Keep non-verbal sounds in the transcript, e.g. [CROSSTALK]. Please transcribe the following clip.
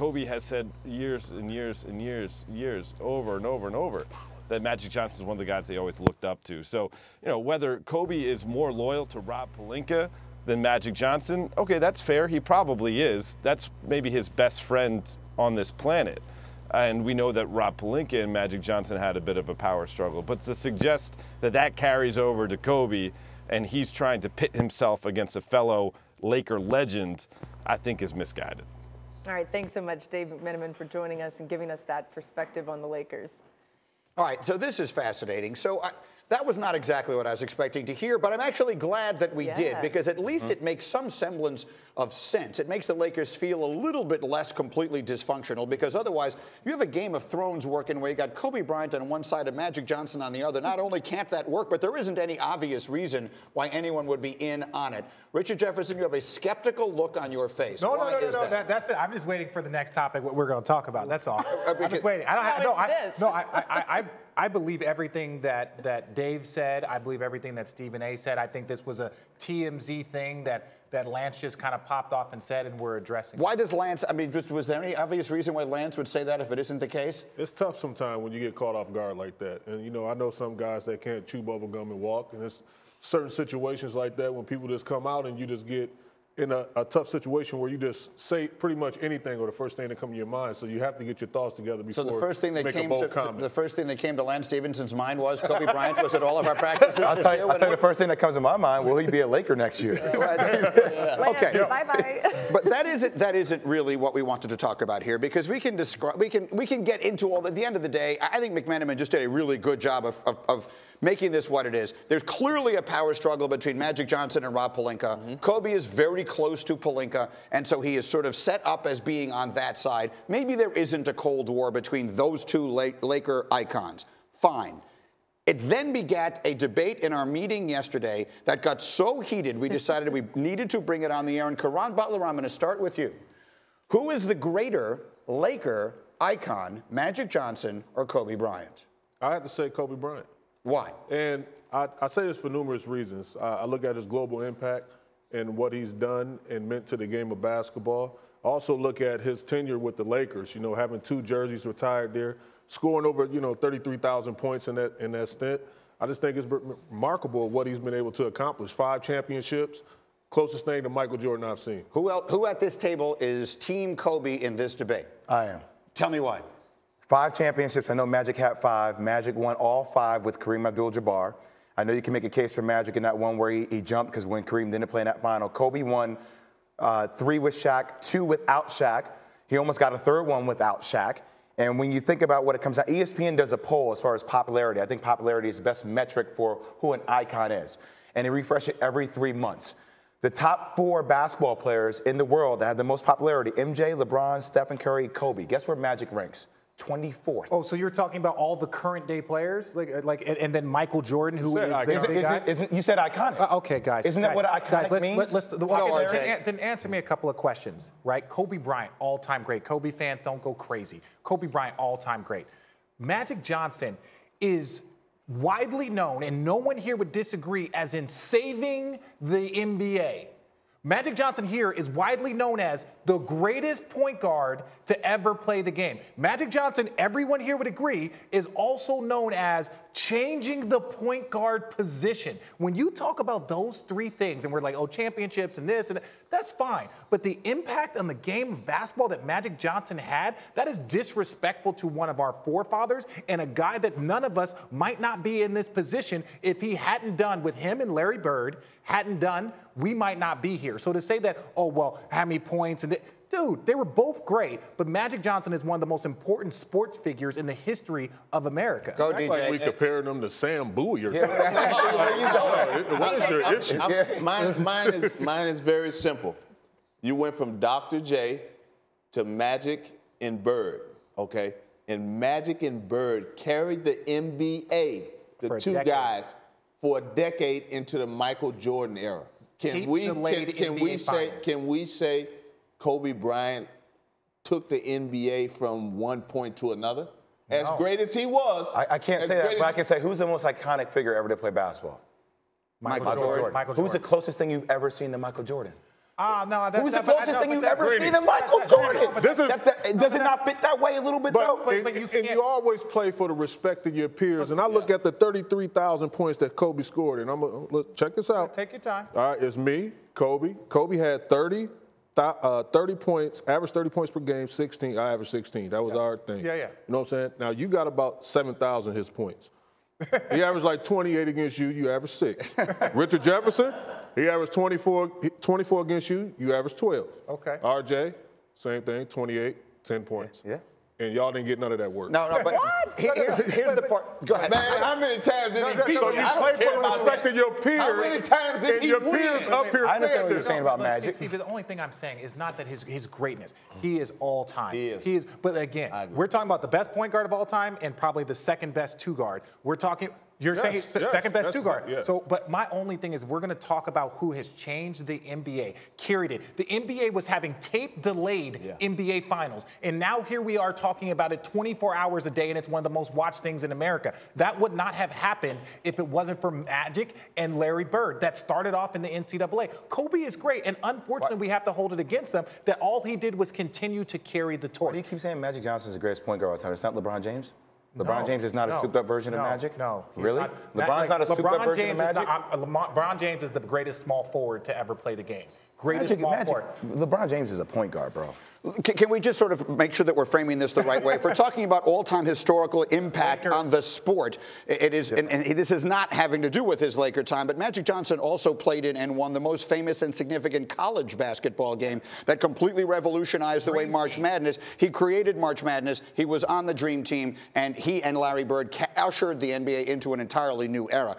Kobe has said years and years and years, years, over and over and over that Magic Johnson is one of the guys they always looked up to. So, you know, whether Kobe is more loyal to Rob Pelinka than Magic Johnson, okay, that's fair. He probably is. That's maybe his best friend on this planet. And we know that Rob Pelinka and Magic Johnson had a bit of a power struggle. But to suggest that that carries over to Kobe and he's trying to pit himself against a fellow Laker legend, I think is misguided. All right, thanks so much, Dave McMenamin, for joining us and giving us that perspective on the Lakers. All right, so this is fascinating. So I, that was not exactly what I was expecting to hear, but I'm actually glad that we Yeah. did because at least mm-hmm. it makes some semblance of sense. It makes the Lakers feel a little bit less completely dysfunctional because otherwise you have a Game of Thrones working where you got Kobe Bryant on one side and Magic Johnson on the other. Not only can't that work, but there isn't any obvious reason why anyone would be in on it. Richard Jefferson, you have a skeptical look on your face. No, no, Why no, no, is no. that? That, that's it. I'm just waiting for the next topic. What we're going to talk about. That's all. Uh, uh, I'm just waiting. I don't have. No, No, I, no. I, I, I, I believe everything that that Dave said. I believe everything that Stephen A. said. I think this was a TMZ thing that that Lance just kind of popped off and said, and we're addressing. Why does Lance, I mean, just, was there any obvious reason why Lance would say that if it isn't the case? It's tough sometimes when you get caught off guard like that. And you know, I know some guys that can't chew bubble gum and walk, and it's certain situations like that when people just come out and you just get in a, a tough situation where you just say pretty much anything or the first thing that comes to your mind. So you have to get your thoughts together before. So before the first thing that came a bold to, the first thing that came to Lance Stephenson's mind was Kobe Bryant was at all of our practices. I'll tell, you, I'll tell you the first thing that comes to my mind. Will he be a Laker next year? [LAUGHS] Okay. Bye bye. But that isn't that isn't really what we wanted to talk about here because we can describe we can we can get into all. At the end of the day, I I think McMenamin just did a really good job of, of, of making this what it is. There's clearly a power struggle between Magic Johnson and Rob Pelinka. Mm-hmm. Kobe is very close to Pelinka, and so he is sort of set up as being on that side. Maybe there isn't a cold war between those two Laker icons. Fine. It then begat a debate in our meeting yesterday that got so heated we decided we [LAUGHS] needed to bring it on the air. And Caron Butler, I'm going to start with you. Who is the greater Laker icon, Magic Johnson or Kobe Bryant? I have to say Kobe Bryant. Why? And I, I say this for numerous reasons. I, I look at his global impact and what he's done and meant to the game of basketball. I also look at his tenure with the Lakers, you know, having two jerseys retired there, scoring over, you know, 33,000 points in that, in that stint. I just think it's remarkable what he's been able to accomplish. Five championships, closest thing to Michael Jordan I've seen. Who, el who at this table is Team Kobe in this debate? I am. Tell me why. Five championships. I know Magic had five. Magic won all five with Kareem Abdul-Jabbar. I know you can make a case for Magic in that one where he, he jumped because when Kareem didn't play in that final, Kobe won uh, three with Shaq, two without Shaq. He almost got a third one without Shaq. And when you think about what it comes out, ESPN does a poll as far as popularity. I think popularity is the best metric for who an icon is. And they refresh it every three months. The top four basketball players in the world that have the most popularity MJ, LeBron, Stephen Curry, Kobe. Guess where Magic ranks? 24th. Oh, so you're talking about all the current day players, like, uh, like, and, and then Michael Jordan, who said is iconic. the Isn't, big guy? isn't, isn't, you said iconic. Uh, okay, guys. Isn't that what iconic guys, let's, means? Let, let's, well, Go, okay, RJ. then, an- then answer me a couple of questions, right? Kobe Bryant, all-time great. Kobe fans don't go crazy. Kobe Bryant, all-time great. Magic Johnson is widely known, and no one here would disagree, as in saving the NBA. Magic Johnson here is widely known as the greatest point guard to ever play the game. Magic Johnson, everyone here would agree, is also known as changing the point guard position. When you talk about those three things, and we're like, oh, championships and this and that, that's fine. But the impact on the game of basketball that Magic Johnson had, that is disrespectful to one of our forefathers and a guy that none of us might not be in this position if he hadn't done with him and Larry Bird, hadn't done, we might not be here. So to say that, oh, well, how many points and Dude, they were both great, but Magic Johnson is one of the most important sports figures in the history of America. Go, Act like we DJ. comparing them to Sam Bowie or Yeah, [LAUGHS] where you going? What is your issue? I'm- mine, mine, is, mine is very simple. You went from Dr. J to Magic and Bird, okay? And Magic and Bird carried the NBA, the For two decade. guys, for a decade into the Michael Jordan era. Can Eight we can, can we NBA say can we say Kobe Bryant took the NBA from one point to another? As No. great as he was, I, I can't say that, but I can say who's the most iconic figure ever to play basketball? Michael, Michael Jordan. Michael Who's the closest thing you've ever seen to Michael Jordan? Ah, no, that, Who's that, the closest know, thing you've that's- ever seen to Michael that's- Jordan? but This is- That's the- does it not fit that way a little bit, though? But, but and, you and you always play for the respect of your peers. And I look at the 33,000 points that Kobe scored, and I'm gonna look, check this out. Take your time. All right, it's me, Kobe. Kobe had 30, thou- uh, 30 points, average 30 points per game, 16. I averaged 16. That was our thing. Yeah, yeah. You know what I'm saying? Now you got about 7,000 his points. he [LAUGHS] averaged like 28 against you, you averaged six. Richard Jefferson, he averaged 24, 24 against you, you averaged 12. Okay. RJ, same thing, 28, 10 points. Yeah. And y'all didn't get none of that work. No, no, but [LAUGHS] here- here's, here's the part. Go ahead. Man, how many times did he beat So me? you I play don't care for the respect that. of your peers. How many times did and he your win? peers up here I understand saying what you're this. saying about Look, see- Magic. See, but the only thing I'm saying is not that his his greatness. He is all time. He is. He is. But again, we're talking about the best point guard of all time and probably the second best two guard. We're talking. You're Yes, saying yes, second best two guard. yeah. So, but my only thing is we're going to talk about who has changed the NBA, carried it. The NBA was having tape delayed Yeah. NBA finals, and now here we are talking about it 24 hours a day, and it's one of the most watched things in America. That would not have happened if it wasn't for Magic and Larry Bird that started off in the NCAA. Kobe is great, and unfortunately, we have to hold it against them that all he did was continue to carry the Why do you keep saying Magic Johnson is the greatest point guard of all time? It's not LeBron James? LeBron No, James is not a no, souped up version no, of Magic? No. Really? not- LeBron's like, not a souped up version James of Magic? not- LeBron James is the greatest small forward to ever play the game. Greatest Magic, small Magic. LeBron James is a point guard, bro. Can, can we just sort of make sure that we're framing this the right way? If we're [LAUGHS] talking about all-time historical impact on the sport, it is, and, and this is not having to do with his Laker time, but Magic Johnson also played in and won the most famous and significant college basketball game that completely revolutionized the way March Madness. He created March Madness. He was on the Dream Team, and he and Larry Bird ca- ushered the NBA into an entirely new era.